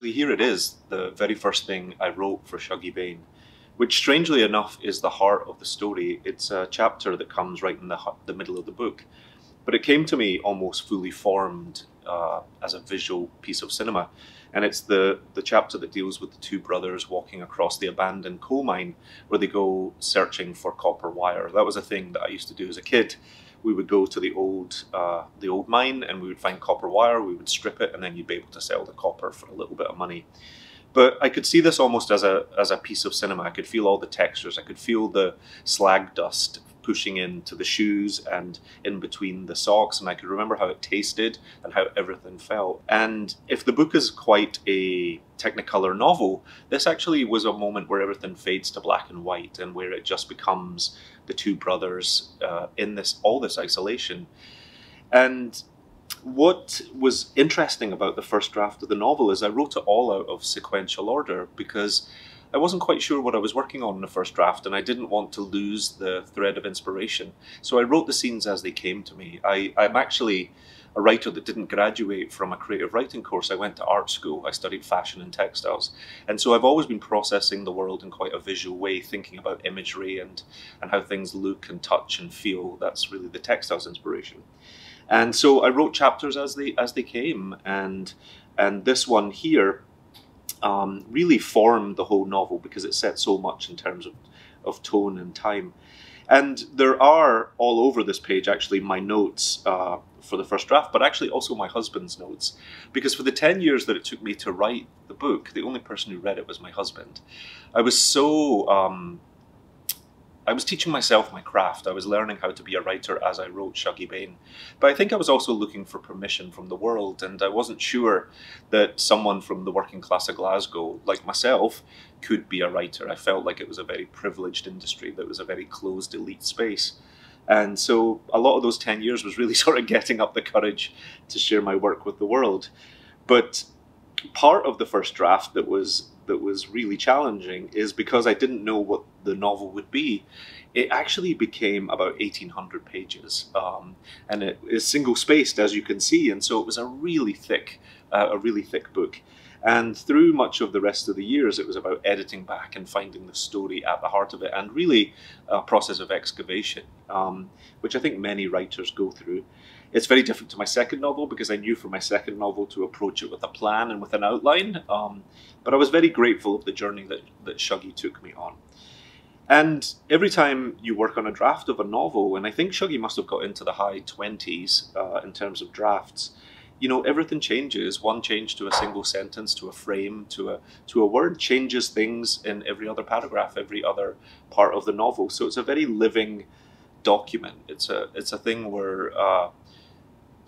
Here it is, the very first thing I wrote for Shuggie Bain, which strangely enough is the heart of the story. It's a chapter that comes right in the, the middle of the book. But it came to me almost fully formed uh, as a visual piece of cinema. And it's the, the chapter that deals with the two brothers walking across the abandoned coal mine where they go searching for copper wire. That was a thing that I used to do as a kid we would go to the old uh, the old mine and we would find copper wire. We would strip it, and then you'd be able to sell the copper for a little bit of money. But I could see this almost as a as a piece of cinema. I could feel all the textures. I could feel the slag dust pushing into the shoes and in between the socks, and I could remember how it tasted and how everything felt. And if the book is quite a Technicolor novel, this actually was a moment where everything fades to black and white, and where it just becomes the two brothers uh, in this all this isolation. And what was interesting about the first draft of the novel is I wrote it all out of sequential order because I wasn't quite sure what I was working on in the first draft, and I didn't want to lose the thread of inspiration. So I wrote the scenes as they came to me. I, I'm actually a writer that didn't graduate from a creative writing course. I went to art school. I studied fashion and textiles. And so I've always been processing the world in quite a visual way, thinking about imagery and, and how things look and touch and feel. That's really the textiles inspiration. And so I wrote chapters as they as they came. And and this one here um, really formed the whole novel because it set so much in terms of, of tone and time. And there are all over this page actually my notes uh, for the first draft, but actually also my husband's notes. Because for the 10 years that it took me to write the book, the only person who read it was my husband. I was so um, I was teaching myself my craft. I was learning how to be a writer as I wrote Shuggie Bain. But I think I was also looking for permission from the world, and I wasn't sure that someone from the working class of Glasgow, like myself, could be a writer. I felt like it was a very privileged industry, that was a very closed elite space. And so a lot of those 10 years was really sort of getting up the courage to share my work with the world. But part of the first draft that was that was really challenging is because I didn't know what the novel would be. It actually became about 1800 pages, um, and it is single spaced, as you can see, and so it was a really thick, uh, a really thick book. And through much of the rest of the years, it was about editing back and finding the story at the heart of it, and really a process of excavation, um, which I think many writers go through. It's very different to my second novel because I knew for my second novel to approach it with a plan and with an outline. Um, but I was very grateful of the journey that, that Shuggie took me on. And every time you work on a draft of a novel, and I think Shuggie must have got into the high 20s uh, in terms of drafts, you know, everything changes. One change to a single sentence, to a frame, to a to a word changes things in every other paragraph, every other part of the novel. So it's a very living document. It's a it's a thing where uh,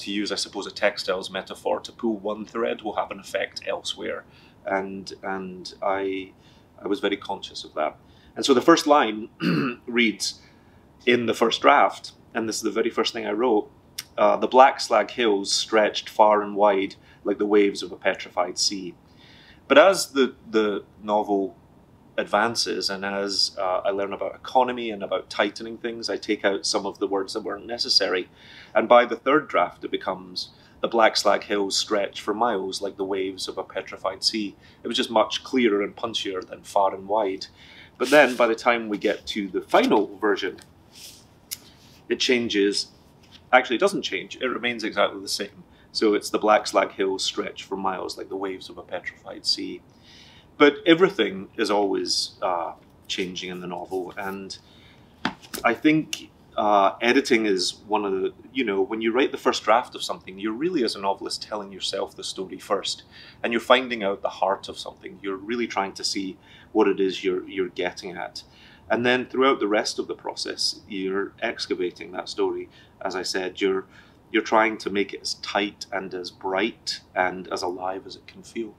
to use, I suppose, a textiles metaphor, to pull one thread will have an effect elsewhere, and and I I was very conscious of that. And so the first line reads, in the first draft, and this is the very first thing I wrote. Uh, the black slag hills stretched far and wide like the waves of a petrified sea. But as the the novel advances and as uh, I learn about economy and about tightening things, I take out some of the words that weren't necessary. And by the third draft, it becomes the black slag hills stretch for miles like the waves of a petrified sea. It was just much clearer and punchier than far and wide. But then by the time we get to the final version, it changes. Actually, it doesn't change. It remains exactly the same. So it's the black slag hills stretch for miles like the waves of a petrified sea but everything is always uh, changing in the novel, and I think uh, editing is one of the you know when you write the first draft of something, you're really as a novelist telling yourself the story first, and you're finding out the heart of something. You're really trying to see what it is you're you're getting at. And then throughout the rest of the process, you're excavating that story. As I said, you're you're trying to make it as tight and as bright and as alive as it can feel.